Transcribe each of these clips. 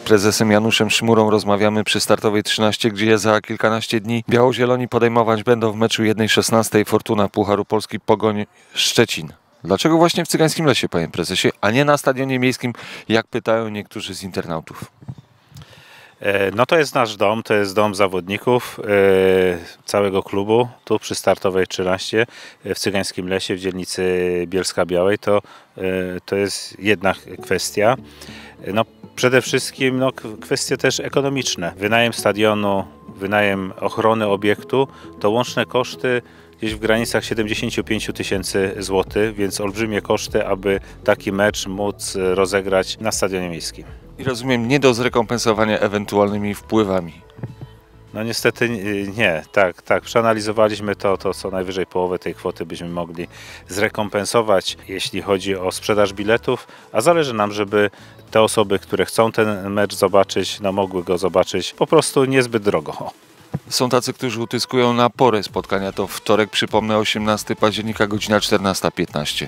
prezesem Januszem Szmurą rozmawiamy przy startowej 13, gdzie za kilkanaście dni biało-zieloni podejmować będą w meczu 1-16 Fortuna Pucharu Polski Pogoń Szczecin. Dlaczego właśnie w Cygańskim Lesie, panie prezesie, a nie na stadionie miejskim, jak pytają niektórzy z internautów? E, No to jest nasz dom, to jest dom zawodników e, całego klubu, tu przy startowej 13 e, w Cygańskim Lesie w dzielnicy Bielska Białej. To, to jest jedna kwestia. No, przede wszystkim no, kwestie też ekonomiczne. Wynajem stadionu, wynajem ochrony obiektu, to łączne koszty gdzieś w granicach 75 tysięcy złotych, więc olbrzymie koszty, aby taki mecz móc rozegrać na stadionie miejskim. I rozumiem, nie do zrekompensowania ewentualnymi wpływami. No niestety y, nie, tak, tak. Przeanalizowaliśmy to, to co najwyżej połowę tej kwoty byśmy mogli zrekompensować, jeśli chodzi o sprzedaż biletów, a zależy nam, żeby te osoby, które chcą ten mecz zobaczyć, no mogły go zobaczyć po prostu niezbyt drogo. Są tacy, którzy utyskują na porę spotkania. To wtorek, przypomnę, 18 października, godzina 14.15.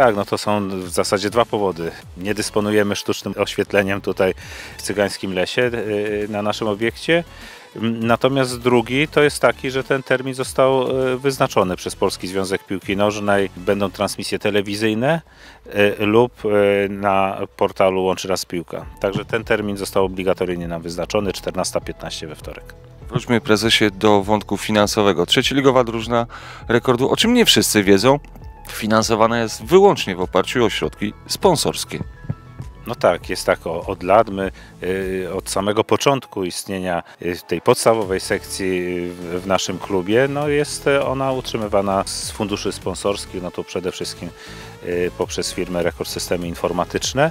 Tak, no to są w zasadzie dwa powody. Nie dysponujemy sztucznym oświetleniem tutaj w Cygańskim Lesie y, na naszym obiekcie. Mm, Natomiast drugi to jest taki, że ten termin został y, wyznaczony przez Polski Związek Piłki Nożnej. Będą transmisje telewizyjne y, lub y, na portalu Łączy Nas Piłka. Także ten termin został obligatoryjnie nam wyznaczony 14.15 we wtorek. Wróćmy, prezesie, do wątku finansowego. Trzecioligowa drużyna rekordu, o czym nie wszyscy wiedzą, finansowana jest wyłącznie w oparciu o środki sponsorskie. No tak, jest tak od lat. My y, od samego początku istnienia y, tej podstawowej sekcji w, w naszym klubie, no jest y, ona utrzymywana z funduszy sponsorskich, no to przede wszystkim y, poprzez firmę Rekord Systemy Informatyczne.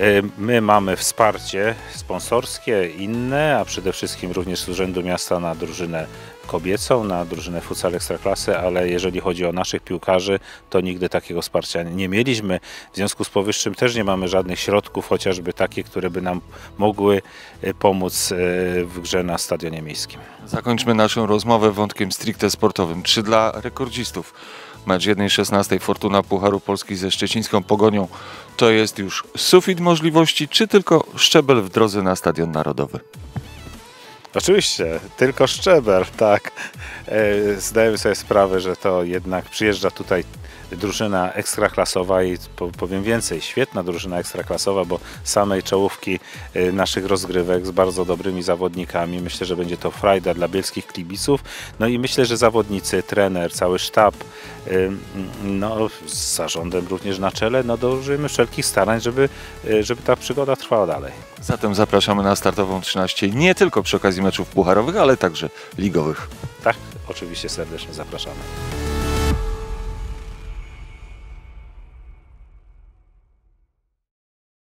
Y, My mamy wsparcie sponsorskie, inne, a przede wszystkim również z Urzędu Miasta na drużynę kobiecą, na drużynę futsal ekstraklasy, ale jeżeli chodzi o naszych piłkarzy, to nigdy takiego wsparcia nie mieliśmy. W związku z powyższym też nie mamy żadnych środków, chociażby takie, które by nam mogły y, pomóc y, w grze na stadionie miejskim. Zakończmy naszą rozmowę wątkiem stricte sportowym. Czy dla rekordzistów mecz 1-16 Fortuna Pucharu Polski ze szczecińską Pogonią to jest już sufit możliwości, czy tylko szczebel w drodze na Stadion Narodowy? Oczywiście, tylko szczebel, tak. E, Zdajemy sobie sprawę, że to jednak przyjeżdża tutaj drużyna ekstraklasowa i po- powiem więcej, świetna drużyna ekstraklasowa, bo samej czołówki e, naszych rozgrywek z bardzo dobrymi zawodnikami. Myślę, że będzie to frajda dla bielskich kibiców. No i myślę, że zawodnicy, trener, cały sztab, e, no z zarządem również na czele, no dążymy wszelkich starań, żeby, żeby ta przygoda trwała dalej. Zatem zapraszamy na startową 13 nie tylko przy okazji meczów pucharowych, ale także ligowych. Tak, oczywiście serdecznie zapraszamy.